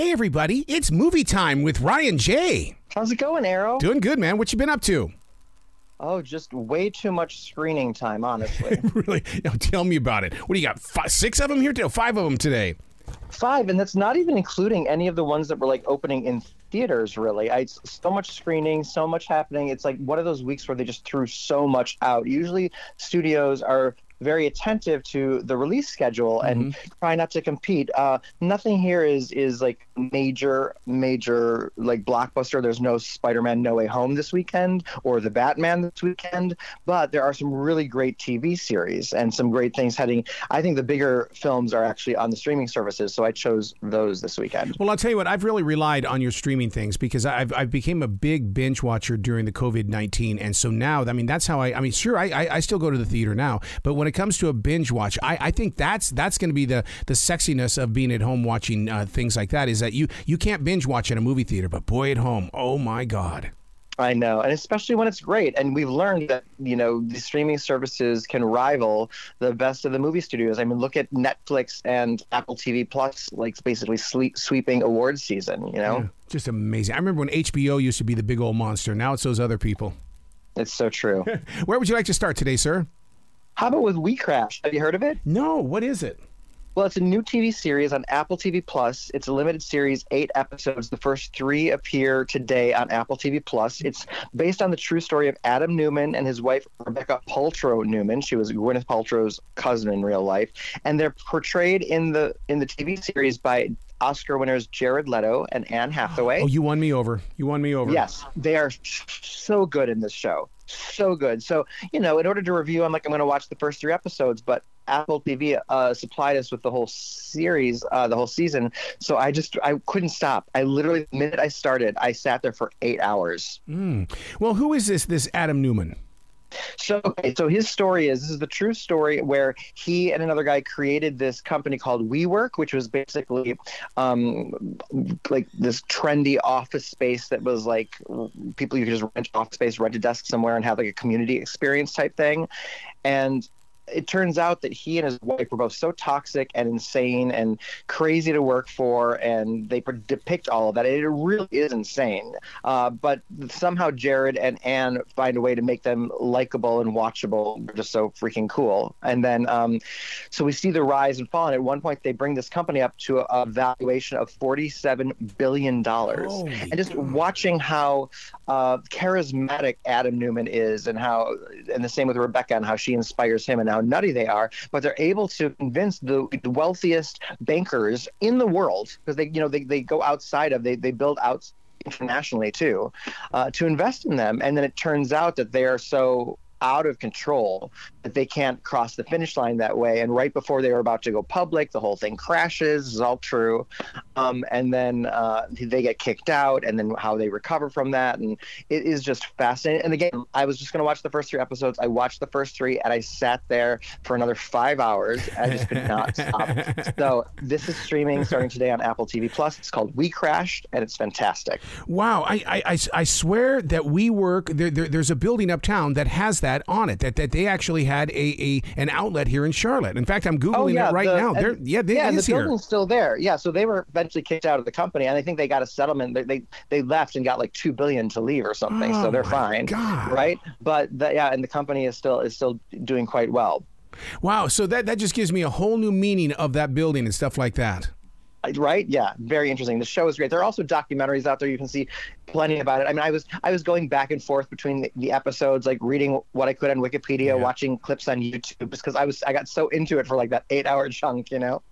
Hey, everybody, it's movie time with Ryan Jay. How's it going, Arroe? Doing good, man. What you been up to? Oh, just way too much screening time, honestly. really? Now, tell me about it. What do you got? Five, six of them here? today? Five of them today. Five, and that's not even including any of the ones that were like opening in theaters. Really, I so much screening, so much happening. It's like one of those weeks where they just threw so much out. Usually, studios are very attentive to the release schedule and mm-hmm. try not to compete. Uh, nothing here is is like major major like blockbuster. There's no Spider-Man No Way Home this weekend or the Batman this weekend, but there are some really great TV series and some great things heading. I think the bigger films are actually on the streaming services, so I chose those this weekend. Well, I'll tell you what, I've really relied on your streaming things because I've I've became a big binge watcher during the COVID nineteen, and so now I mean that's how I I mean sure I I, I still go to the theater now, but when it comes to a binge watch, I, I think that's that's going to be the the sexiness of being at home watching uh, things like that. Is that you you can't binge watch in a movie theater, but boy, at home, oh my god. I know, and especially when it's great. And we've learned that you know the streaming services can rival the best of the movie studios. I mean, look at Netflix and Apple TV Plus, like basically sleep, sweeping awards season. You know, yeah, just amazing. I remember when HBO used to be the big old monster. Now it's those other people. It's so true. Where would you like to start today, sir? How about with We Crash? Have you heard of it? No. What is it? Well, it's a new TV series on Apple TV Plus. It's a limited series, eight episodes. The first three appear today on Apple TV Plus. It's based on the true story of Adam Newman and his wife Rebecca Paltrow Newman. She was Gwyneth Paltrow's cousin in real life, and they're portrayed in the in the TV series by Oscar winners Jared Leto and Anne Hathaway. Oh, you won me over. You won me over. Yes, they are so good in this show so good. So, you know, in order to review, I'm like, I'm going to watch the first three episodes, but Apple TV uh, supplied us with the whole series, uh, the whole season. So I just, I couldn't stop. I literally, the minute I started, I sat there for eight hours. Mm. Well, who is this, this Adam Newman? So, okay, so his story is this is the true story where he and another guy created this company called WeWork, which was basically um, like this trendy office space that was like people you could just rent office space, rent a desk somewhere, and have like a community experience type thing. And it turns out that he and his wife were both so toxic and insane and crazy to work for, and they depict all of that. It really is insane. Uh, but somehow Jared and Anne find a way to make them likable and watchable. They're just so freaking cool. And then, um, so we see the rise and fall. And at one point, they bring this company up to a, valuation of forty-seven billion dollars. And just watching how uh, charismatic Adam Newman is, and how, and the same with Rebecca, and how she inspires him, and how nutty they are, but they're able to convince the, the wealthiest bankers in the world because they, you know, they, they go outside of they they build out internationally too, uh, to invest in them, and then it turns out that they are so out of control that they can't cross the finish line that way. And right before they were about to go public, the whole thing crashes. Is all true. Um, and then uh, they get kicked out, and then how they recover from that, and it is just fascinating. And again, I was just going to watch the first three episodes. I watched the first three, and I sat there for another five hours. I just could not stop. So this is streaming starting today on Apple TV Plus. It's called We Crashed, and it's fantastic. Wow, I I, I swear that WeWork there, there, there's a building uptown that has that on it. That that they actually had a, a an outlet here in Charlotte. In fact, I'm oh, googling oh, yeah, it right the, now. They're, yeah, they, yeah, the building's still there. Yeah, so they were eventually kicked out of the company, and I think they got a settlement. They they, they left and got like two billion to leave or something. Oh, so they're fine, God. right? But the, yeah, and the company is still is still doing quite well. Wow, so that that just gives me a whole new meaning of that building and stuff like that right? Yeah very interesting. The show is great. There are also documentaries out there. You can see plenty about it. I mean i was i was going back and forth between the, the episodes like reading what i could on wikipedia yeah. watching clips on youtube because i was i got so into it for like that eight hour chunk you know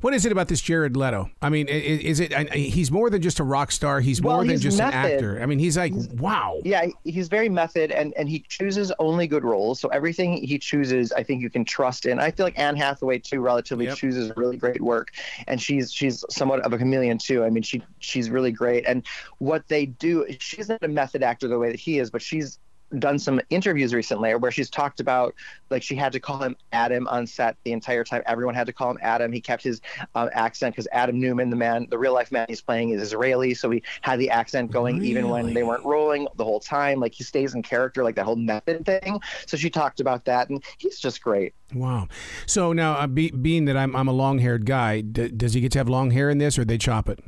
what is it about this Jared Leto? I mean, is it? He's more than just a rock star. He's well, more than just method. an actor. I mean, he's like, wow. Yeah, he's very method, and and he chooses only good roles. So everything he chooses, I think you can trust in. I feel like Anne Hathaway too, relatively yep. chooses really great work, and she's she's somewhat of a chameleon too. I mean, she she's really great, and what they do, she's not a method actor the way that he is, but she's done some interviews recently where she's talked about like she had to call him Adam on set the entire time. Everyone had to call him Adam. He kept his um, accent because Adam Newman, the man, the real life man he's playing, is Israeli, so he had the accent going really? even when they weren't rolling the whole time. Like he stays in character, like that whole method thing. So she talked about that, and he's just great. Wow. So now, uh, be, being that I'm I'm a long haired guy, d- does he get to have long hair in this, or they chop it?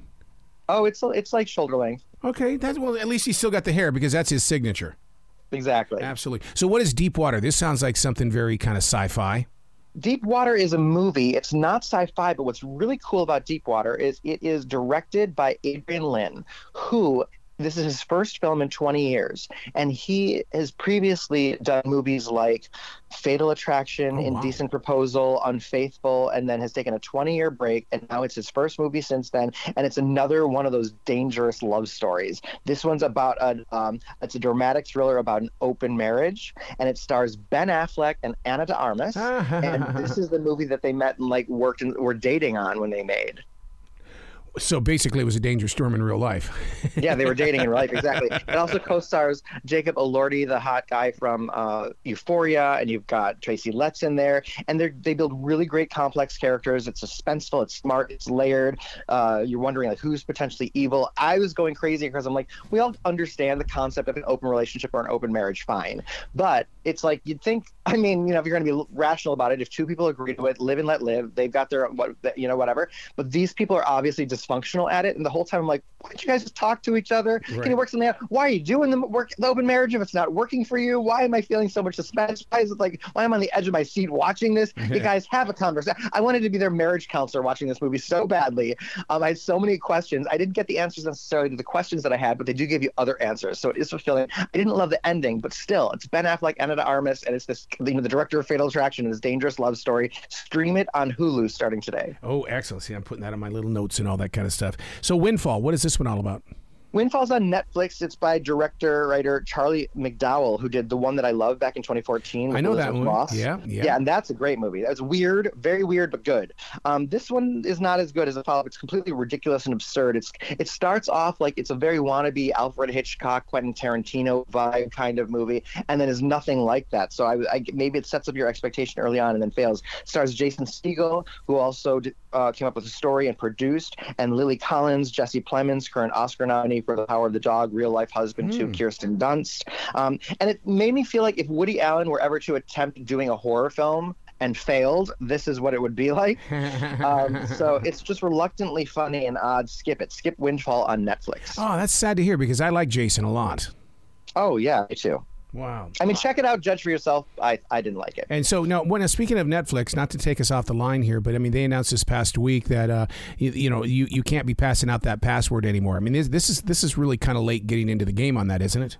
Oh, it's it's like shoulder length. Okay, that's well. At least he still got the hair because that's his signature. Exactly. Absolutely. So, what is Deep Water? This sounds like something very kind of sci-fi. Deep Water is a movie. It's not sci-fi, but what's really cool about Deep Water is it is directed by Adrian Lyne, who this is his first film in 20 years and he has previously done movies like fatal attraction Oh, wow. indecent proposal unfaithful and then has taken a 20 year break and now it's his first movie since then and it's another one of those dangerous love stories this one's about a um, it's a dramatic thriller about an open marriage and it stars ben affleck and Ana de Armas and this is the movie that they met and like worked and were dating on when they made So basically, it was a dangerous storm in real life. yeah, they were dating in real life, exactly. It also co-stars Jacob Elordi, the hot guy from uh, Euphoria, and you've got Tracy Letts in there, and they they build really great complex characters. It's suspenseful, it's smart, it's layered. Uh, you're wondering like who's potentially evil. I was going crazy because I'm like, we all understand the concept of an open relationship or an open marriage, fine, but it's like you'd think. I mean, you know, if you're going to be rational about it, if two people agree to it, live and let live, they've got their what you know whatever. But these people are obviously dysfunctional at it, and the whole time I'm like, why don't you guys just talk to each other? Can Right. you work something out? Why are you doing the work the open marriage if it's not working for you? Why am I feeling so much suspense? Why is it like why am I on the edge of my seat watching this? you guys have a conversation. I wanted to be their marriage counselor watching this movie so badly. Um, I had so many questions. I didn't get the answers necessarily to the questions that I had, but they do give you other answers. So it is fulfilling. I didn't love the ending, but still, it's Ben Affleck, Ana de Armas, and it's this you know the director of Fatal Attraction and this dangerous love story. Stream it on Hulu starting today. oh, excellent! See, I'm putting that on my little notes and all that kind of stuff. So, Windfall. What is this one all about? Windfall's on Netflix. It's by director writer Charlie McDowell, who did the one that I love back in 2014. I know that one. Moss. Yeah, yeah. yeah, and that's a great movie. That's weird, very weird, but good. Um, this one is not as good as the follow-up. It's completely ridiculous and absurd. It's it starts off like it's a very wannabe Alfred Hitchcock, Quentin Tarantino vibe kind of movie, and then is nothing like that. So I, I maybe it sets up your expectation early on and then fails. stars Jason Segel, who also did, uh, came up with the story and produced, and Lily Collins, Jesse Plemons, current Oscar nominee for The Power of the Dog, real life husband to Kirsten Dunst. Um, and it made me feel like if Woody Allen were ever to attempt doing a horror film and failed, this is what it would be like. um, so it's just reluctantly funny and odd. Skip it. Skip Windfall on Netflix. Oh, that's sad to hear because I like Jason a lot. Oh yeah, me too. Wow. I mean, check it out. Judge for yourself. I, I didn't like it. And so now, when uh, speaking of Netflix, not to take us off the line here, but I mean, they announced this past week that uh, you, you know you, you can't be passing out that password anymore. I mean, this, this is this is really kind of late getting into the game on that, isn't it?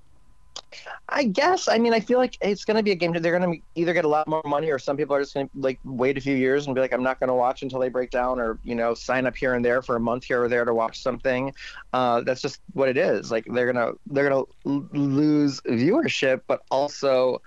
I guess. I mean, I feel like it's going to be a game they're going to either get a lot more money or some people are just going to like wait a few years and be like, I'm not going to watch until they break down or, you know, sign up here and there for a month here or there to watch something. Uh, that's just what it is. Like they're going to, they're going to lose viewership, but also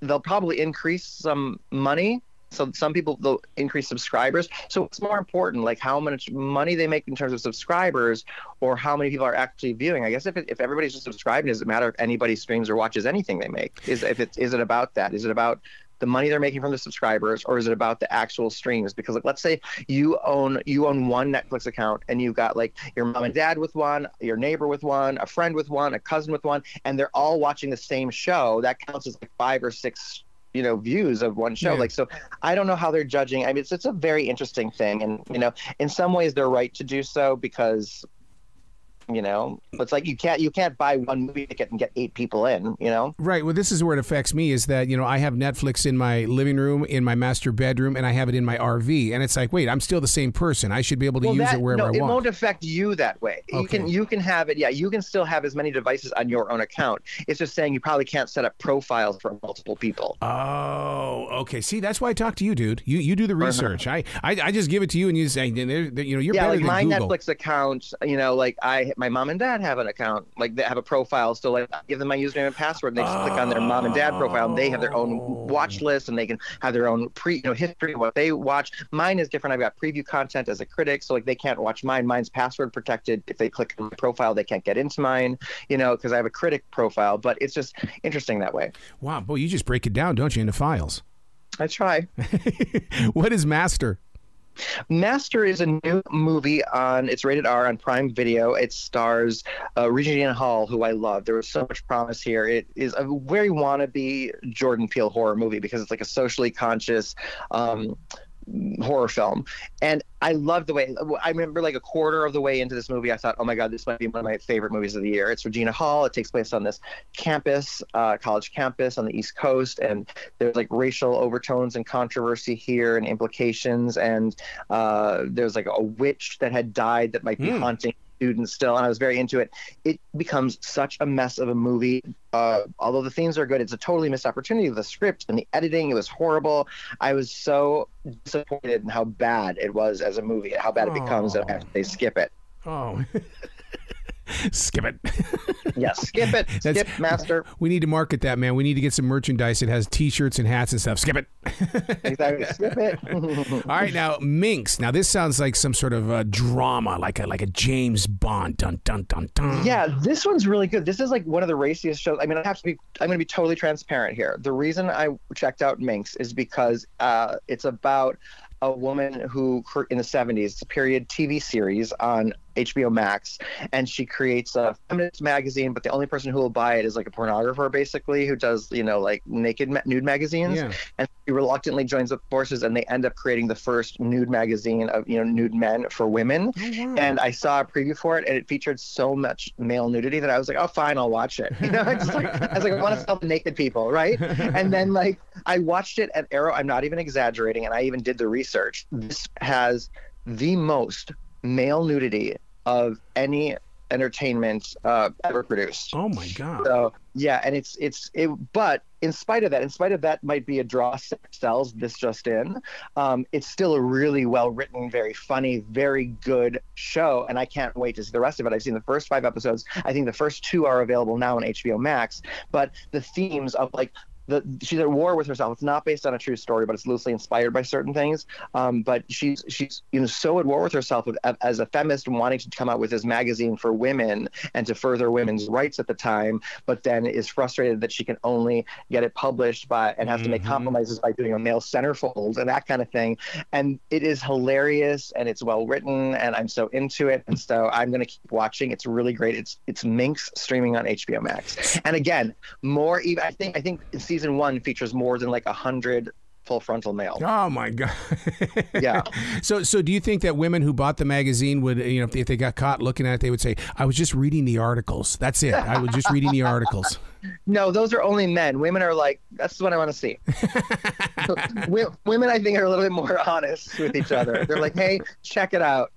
they'll probably increase some money. So some people they'll increase subscribers. So what's more important, like how much money they make in terms of subscribers, or how many people are actually viewing? I guess if it, if everybody's just subscribing, does it matter if anybody streams or watches anything they make? Is if it is it about that? Is it about the money they're making from the subscribers, or is it about the actual streams? Because like, let's say you own you own one Netflix account and you've got like your mom and dad with one, your neighbor with one, a friend with one, a cousin with one, and they're all watching the same show. That counts as like five or six you know views of one show. Yeah. like so i don't know how they're judging. I mean it's, it's a very interesting thing. And you know in some ways they're right to do so because you know it's like you can't you can't buy one movie ticket and get eight people in you know Right. Well, this is where it affects me is that, you know, I have Netflix in my living room, in my master bedroom, and I have it in my RV. And it's like, wait, I'm still the same person. I should be able to use that, it wherever no, I it won't affect you that way. You Okay. can you can have it. Yeah, you can still have as many devices on your own account. It's just saying you probably can't set up profiles for multiple people. Oh, okay. See, that's why I talk to you, dude. You you do the uh-huh. research. I, I I just give it to you, and you say, you know, you're yeah, better like than my Google. Netflix account, you know, like I, my mom and dad have an account, like they have a profile. So like, I give them my username and password, and they just click on their mom and dad profile, and they have their own watch oh. list, and they can have their own pre, you know, history of what they watch. Mine is different. I've got preview content as a critic, so like they can't watch mine. Mine's password protected. If they click on my profile, they can't get into mine, you know, because I have a critic profile. But it's just interesting that way. Wow, boy, you just break it down, don't you, into files? I try. what is Master? Master is a new movie on it's rated R on Prime Video. It stars uh, Regina Hall, who I love. There was so much promise here. It is a very wannabe Jordan Peele horror movie because it's like a socially conscious. Um, horror film. And I loved the way I remember like a quarter of the way into this movie, I thought, oh my God, this might be one of my favorite movies of the year. It's Regina Hall. It takes place on this campus, uh, college campus on the East Coast. And there's like racial overtones and controversy here and implications. And uh, there's like a witch that had died that might be mm. haunting students still, and I was very into it. It becomes such a mess of a movie. Uh, although the themes are good, it's a totally missed opportunity. The script and the editing, it was horrible. I was so disappointed in how bad it was as a movie, how bad it becomes that I have to say skip it. Oh. skip it. yeah, skip it. Skip master. We need to market that, man. We need to get some merchandise that has T-shirts and hats and stuff. Skip it. exactly. Skip it. All right, now Minx. Now this sounds like some sort of a drama, like a like a James Bond. Dun dun dun dun. Yeah, this one's really good. This is like one of the raciest shows. I mean, I have to be. I'm going to be totally transparent here. The reason I checked out Minx is because uh, it's about a woman who in the 70s it's a period tv series on HBO Max, and she creates a feminist magazine, but the only person who will buy it is like a pornographer, basically, who does you know like naked ma- nude magazines. Yeah. And she reluctantly joins the forces, and they end up creating the first nude magazine of you know nude men for women. Oh, wow. And I saw a preview for it, and it featured so much male nudity that I was like, oh fine, I'll watch it. You know, I just like I was like, I want to sell naked people, right? And then like I watched it at Arroe. I'm not even exaggerating, and I even did the research. This has the most male nudity of any entertainment uh, ever produced. Oh my god! So yeah, and it's it's it. But in spite of that, in spite of that, might be a draw sells this just in. Um, it's still a really well written, very funny, very good show, and I can't wait to see the rest of it. I've seen the first five episodes. I think the first two are available now on HBO Max. But the themes of like the, she's at war with herself. It's not based on a true story, but it's loosely inspired by certain things. Um, but she's she's you know so at war with herself as a feminist wanting to come out with this magazine for women and to further women's rights at the time, but then is frustrated that she can only get it published by and has mm-hmm. to make mm-hmm. compromises by doing a male centerfold and that kind of thing. And it is hilarious and it's well written and I'm so into it. And so I'm going to keep watching. It's really great. It's it's Minx streaming on HBO Max. And again, more even I think I think it's season one features more than like a hundred full frontal male. Oh my god! yeah. So, so do you think that women who bought the magazine would, you know, if they, if they got caught looking at it, they would say, "I was just reading the articles. That's it. I was just reading the articles." No, those are only men. Women are like, "That's what I want to see." women, I think, are a little bit more honest with each other. They're like, "Hey, check it out."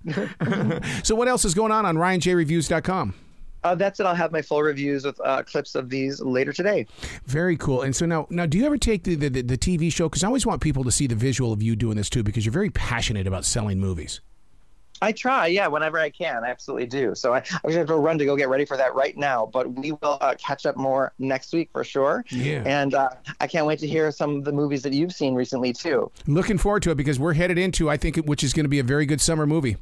so, what else is going on on RyanJReviews.com? Uh, that's it. I'll have my full reviews with uh, clips of these later today. Very cool. And so now, now, do you ever take the the, the TV show? Because I always want people to see the visual of you doing this too, because you're very passionate about selling movies. I try, yeah, whenever I can. I absolutely do. So I, I have to run to go get ready for that right now, but we will uh, catch up more next week for sure. Yeah. And uh, I can't wait to hear some of the movies that you've seen recently too. Looking forward to it because we're headed into, I think, which is going to be a very good summer movie.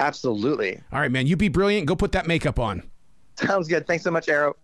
Absolutely. All right, man. You be brilliant. Go put that makeup on. Sounds good. Thanks so much, Arroe.